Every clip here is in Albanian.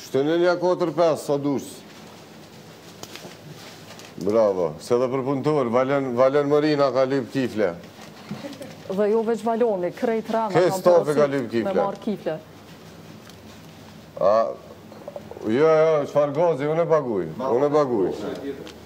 Shtënenja katër pesë sa dush. Bravo. Se dhe për punëtorë, Valon, Valon Morina ka lyp kifle. Dhe jo veç Valoni, krejt rama Krejt stafi ka lyp kifle. me marrë kifle. A, jo, jo, çfarë gazi, unë e paguj, unë e paguj.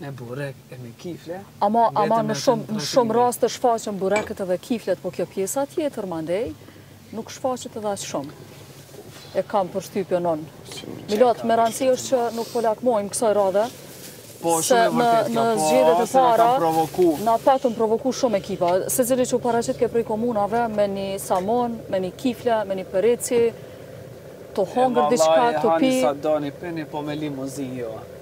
Me burek e me kifle. Ama, ama në shumë, në shumë raste shfaqen burekët edhe kiflet, po kjo pjesa tjetër, mandej, nuk shfaqet edhe aq shumë. E kam përshtypjen unë. Milot, me rëndësi është që nuk po lakmojmë kësaj radhe, Po, shumë e vërtetë kjo, po, se na kanë provoku. Na patën provoku shumë ekipa. Secili që u paraqitke prej komunave me një samun, me një kifle, me një përreci, tu hongër diçka, tu pi. E vallahi, hani sa doni, pini po me limuzinë jo.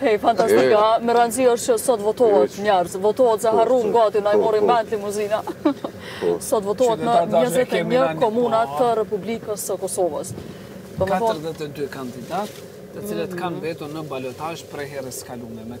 Hej, fantastike, me rëndësi është që sot votohet njerëz, votohet se harrum gati, na i mori mendtë limuzina. Sot votohet në 21 komunat të Republikës së Kosovës. 42 kandidat, të cilët kanë mbetu në balotazh prej herës kalume.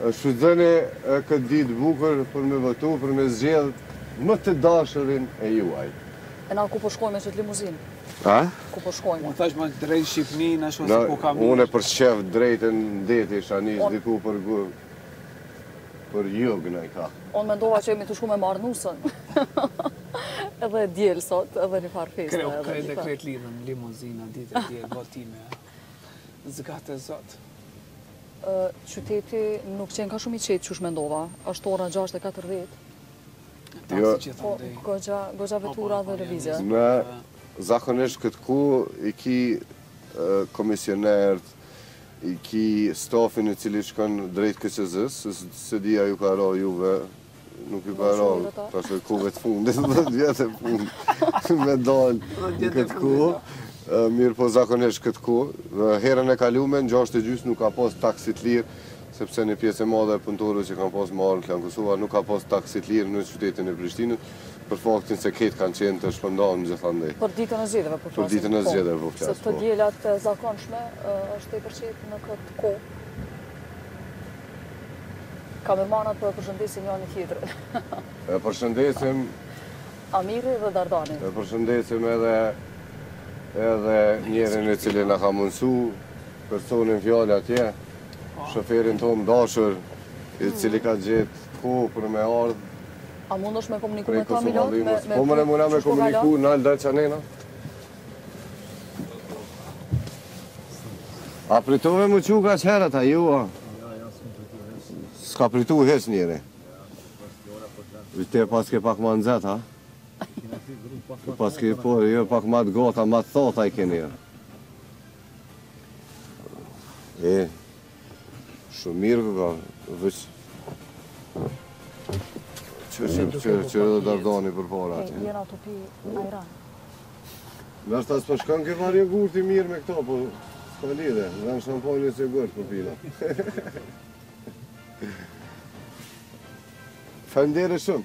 Shfrytëzoni këtë ditë të bukur për me votu, për me zgjedh më të dashurin e juaj. E na ku po shkojmë me këtë limuzinë? A? Ku po shkojmë? Unë thash më drejt Shqipnie, na shkojmë se ku ka mirë. Unë e për qejf drejt në deti, Ishalla diku për gu... për jug në i ka. Unë mendova që jemi tu shku me marrë nusen. E diel sot, edhe një farë feste. Krejt e krejt lidhen, limuzina, ditë e diel, votime. Zgjat o Zot. Qyteti nuk qenka shumë i qetë qysh mendova. Është ora 6.40. Ta jo. si që po, thëndej. Po, goxha, goxha po, po, vetura dhe lëvizje. Në zakonisht këtë kohë i ki komisionerët, i ki stafin i cili shkon drejt KQZ-së, s'e di a ju ka ra juve Nuk ju ka ra, tash kohëve të fundit, dhjetë vjetët e fundit, me dalë në këtë kohë, mirëpo zakonisht këtë kohë, dhe herën e kalume, në gjashtë e gjysë nuk ka pas taksi të lirë, sepse një pjesë e madhe e punëtorëve që kanë pas me ardhë në Klan Kosova, nuk ka pas taksi të lirë në qytetin e Prishtinës, për faktin se krejt kanë qenë të shpërndanë gjithandej. Për ditën e zgjedhjeve pra po flasim. Për ditën e po. zgjedhjeve pra po flasim. Se të dielat e zakonshme është ma e qetë në këtë kohë. Kameramanat po e përshëndesin njëri tjetrin. E përshëndesim Amirin dhe Dardanin. E përshëndesim edhe edhe njërin i cili na ka mundësu personin në fjalë atje, shoferin tonë të dashur, i cili ka gjetë kohë për me ardhë. A mundesh me komuniku me ta Milot? Po more muna me komuniku, nalë dalë qanena. A pritove më qe ka qëherë, a ju, a? Ja, ja, s'më pritu heq. S'ka pritu heq njeri. Vite paske pak ma nxet, ha? Paske, po, jo, pak ma të gata, ma të thata i keni, ha? E, Shumë mirë këto, veç... Që që që që që dhe dardoni për para atje? E, jena tu pi ajran. Në është asë përshkan këtë marë jogurt i mirë me këto, po s'ka lidhje, në rëmë shampanjës jogurt po pina. Faleminderit shumë.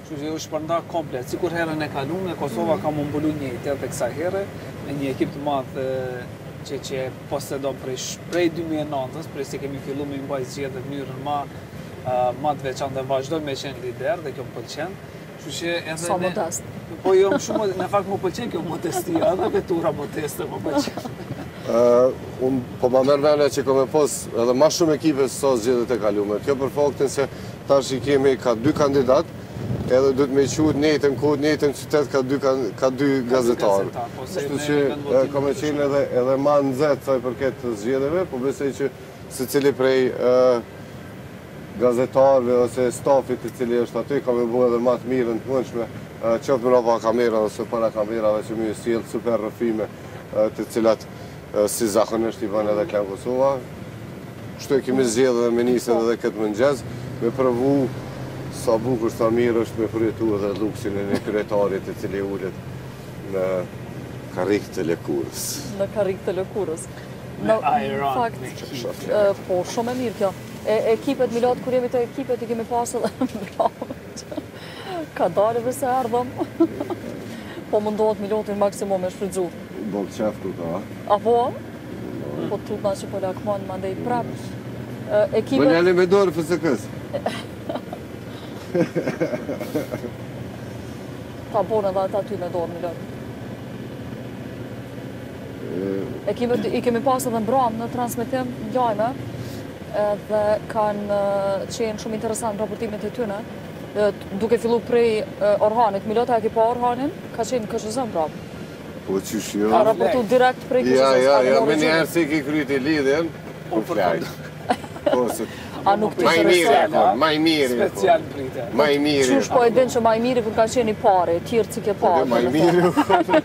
Kështu që e shpërnda komplet, sikur herën e kalume, Kosova mm. ka me mbulu njëjtë edhe kësaj here, me një ekip të madh që që posedon prej prej 2009-s, prej se kemi fillu me mbajt zgjedhje në mënyrën ma ma të veçantë dhe vazhdojmë me qenë lider dhe kjo më pëlqen. Kështu që edhe s'jam modest. Po jo, më shumë në fakt më pëlqen kjo modestia, edhe vetura modeste më pëlqen. Ë, uh, un po ma merr mendja që kemi me pas edhe ma shumë ekipe sesa zgjedhjet e kalume. Kjo për faktin se Tash i kemi ka dy kandidatë, edhe duhet me çu n'njëjtën kohë, n'njëjtin qytet ka dy ka dy gazetarë. Po se Kështu që ka me qenë edhe edhe ma nxehtë sa i përket zgjedhjeve, po besoj që secili prej ë gazetarëve ose stafit i cili është aty ka me bo edhe ma të mirën të mundshme, qoftë mbrapa kamerave ose para kamerave që me sjell super rrëfime të cilat Si zakonisht i bën edhe Klan Kosova, kështu e kemi zgjedhë dhe me nisë edhe këtë mëngjes, me provu sa bukur, sa mirë është me përjetu edhe luksin e një kryetarit i cili ulet në karrikë të lëkurës. Në karrikë të lëkurës. Në fakt, po, shumë e mirë kjo. Ekipet, Milot, kur jemi te ekipet, i kemi pasë dhe në Ka dalë dhe se ardhëm. Po mundohet Miloti n' maksimum me shfrytzu. Bol qef ka. A po? Po tutna që po lakmon, me ndej prap. Ekipet... Më lene me dorë fëse kësë. Ta bon edhe ata ty me dorë Milot. Ekipet i kemi pasë edhe mbram në transmitim n'lajme. dhe kanë qenë shumë interesant raportimet e tyne, duke fillu prej Orhanit. Milot a e ki pa Orhanin, ka qenë këshëzëm prapë. Po që shë jo? Ka raportu direkt prej këshëzëm. Ja, ja, ja, me niherë si e kryti lidhjen, po flejt. A nuk të shërësojnë, a? Ma i miri o konë, ma i miri o konë. Special prite. Ma i miri o konë. Qysh po e din që ma i miri o konë ka qenë i pari, t'tjerët s'i ke pa. Po dhe ma i miri o konë.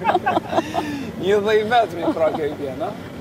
Një dhe i vetëmi pra ka i bjen a.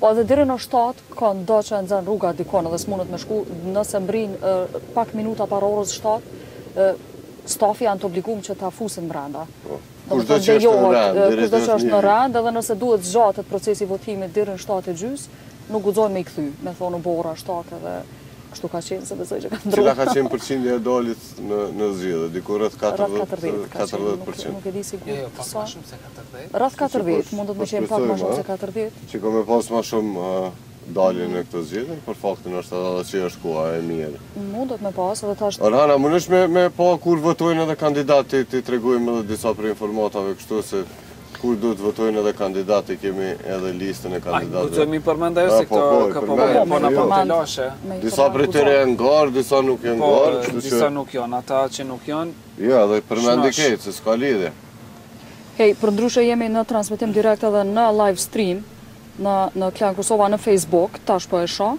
Po edhe deri në shtatë këndo që e nxen rruga dikon edhe smunet me shku nëse mbrin pak minuta para orës shtatë stafi janë të obligum që ta fusin mbrenda po. kushdo që është në rend kushdo që është në rend edhe nëse duhet zgjatet procesi votimit deri në shtatë e gjys nuk guxojnë me i kthy me thonë u bo ora shtatë edhe kështu ka qenë s'e besoj që ka ndrru cila ka qenë përqindja e daljes në zgjedhje diku rreth 40 40 nuk e di sigurt jo, jo, Rreth 40, mundet me qenë pak më shumë se 40. Që ka me pas më shumë dalje në këto zgjedhje, për faktin është edhe që është koha e mirë. Mundet me pas edhe tash. Orhana, mundesh me me pa kur votojnë edhe kandidatët t'i tregojmë edhe disa prej informatave kështu se kur do të votojnë edhe kandidatët kemi edhe listën e kandidatëve. Do me përmend ajo se po, këto po, ka po bënë po na po lashe. Disa prej tyre janë n'garë, disa nuk janë n'garë, kështu që disa nuk janë, ata që nuk janë. Jo, edhe përmendi këtë, se s'ka lidhje. Hej, përndryshe jemi në transmetim direkt edhe në live stream në në Klan Kosova në Facebook, tash po e shoh.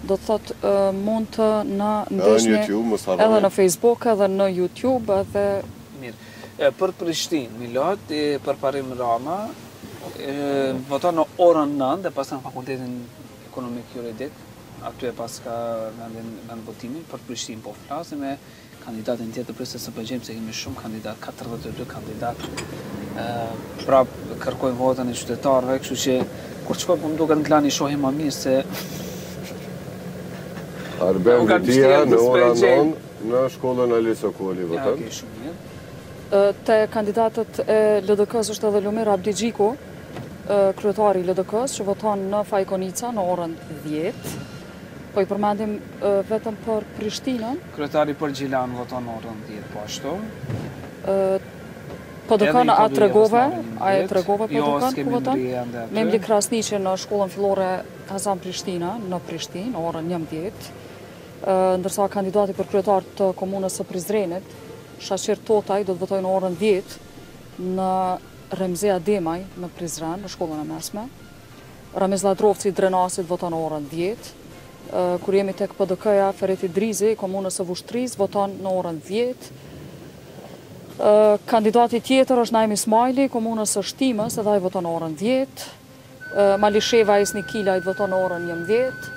Do të thotë uh, mund të na ndiqni edhe në Facebook, edhe në YouTube, edhe mirë. E, për Prishtinë, Milot, e, Përparim Rama, e, voton në orën 9 e paska në fakultetin ekonomik juridik, aty e paska vendin vendvotimin për Prishtinë po flasim e Kandidatin tjetër për s'e po gjejmë se kemi shumë kandidatë, katërdhjetë e dy kandidatë. Ë prap kërkojnë votën e qytetarëve, kështu që kur çfarë po më duket n'Klan i shohim më mirë se Arben Vitia në ora 9 në shkollën Ali Sokoli voton. Ja, okay, shumë mirë. Te kandidatët e LDK-së është edhe Lumir Abdixhiku, kryetari i LDK-së që voton në Faik Konica në orën 10. Po i përmendim vetëm për Prishtinën. Kryetari për Gjilan voton në orën 10 po ashtu. Po Doganë a e tregove, a e tregove po Doganë ku voton? Memli Krasniqi në shkollën fillore Hasan Prishtina në Prishtinë, orën 11. Ndërsa kandidati për kryetar të komunës së Prizrenit, Shaqir Totaj, do të votojë në orën 10 në Remzi Ademaj në Prizren, në shkollën e mesme. Ramiz Lladrovci i Drenasit voton në orën dhjetë. Kur jemi tek PDK-ja, Ferit Idrizi i komunës së Vushtrrisë voton në orën dhjetë. Kandidati tjetër është Naim Ismajli i komunës së Shtimes, edhe ai voton në orën dhjetë. Malisheva Isni Kilaj voton në orën njëmbëdhjetë.